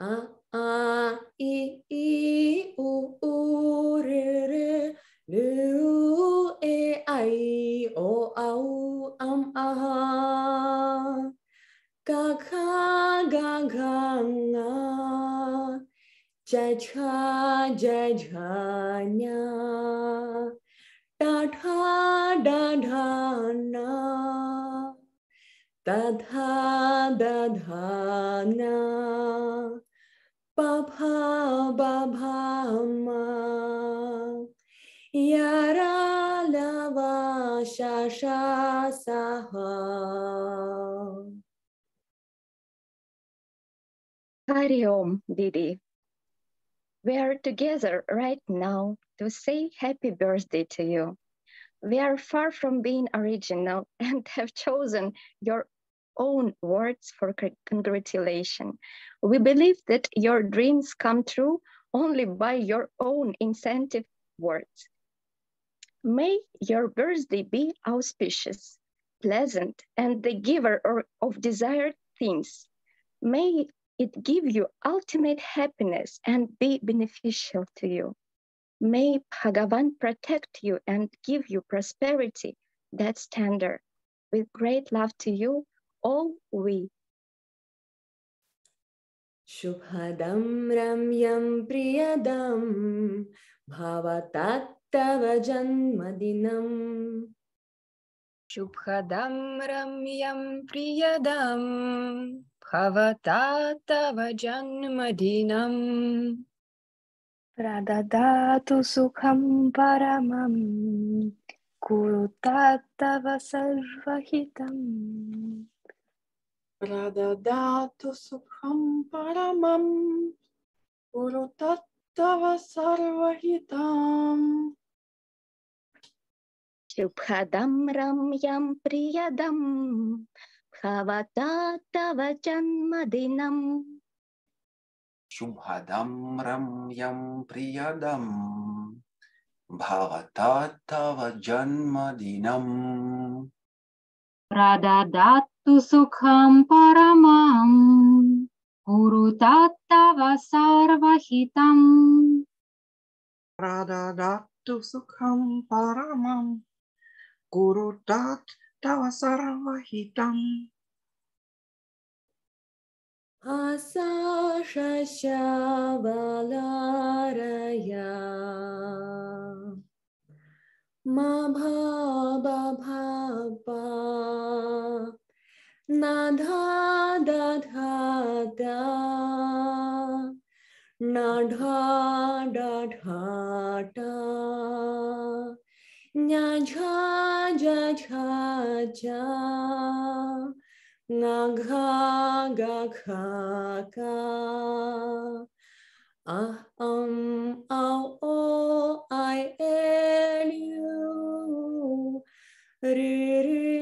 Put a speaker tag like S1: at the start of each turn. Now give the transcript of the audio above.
S1: a a i i u u re re e ai o ga ga ga ja ja ja nya da da dha na da da dha na ba pha ba bha ma yara la va sha sha sa ha
S2: Hari Om, Didi. We are together right now to say happy birthday to you. We are far from being original and have chosen your own words for congratulation. We believe that your dreams come true only by your own incentive words. May your birthday be auspicious, pleasant, and the giver of desired things. May it give you ultimate happiness and be beneficial to you. May Bhagavan protect you and give you prosperity that's tender. With great love to you, all we.
S1: शुभदं रम्यं प्रियदं भवतत्तव जन्मदिनम्
S3: शुभदं रम्यं प्रियदं भवता तव जन्मदिनम्
S4: प्रददातु सुखं परमं कुरु सर्वहितम्।
S5: Pradadatu sukham paramam Guru tattava sarvahitam
S2: Shubhadam ramyam priyadam bhavata tava janmadinam.
S6: शुभदं रम्यं प्रियदं भवता तव जन्मदिनम्
S7: tu sukham paramam urutattava sarvahitam
S5: pradadattu sukham paramam gurudat tava sarvahitam
S1: asashashavalaraya ma na dha da dha da na dha da dha da nya jha ja jha ja na gha ga kha ka ah um ow oh re re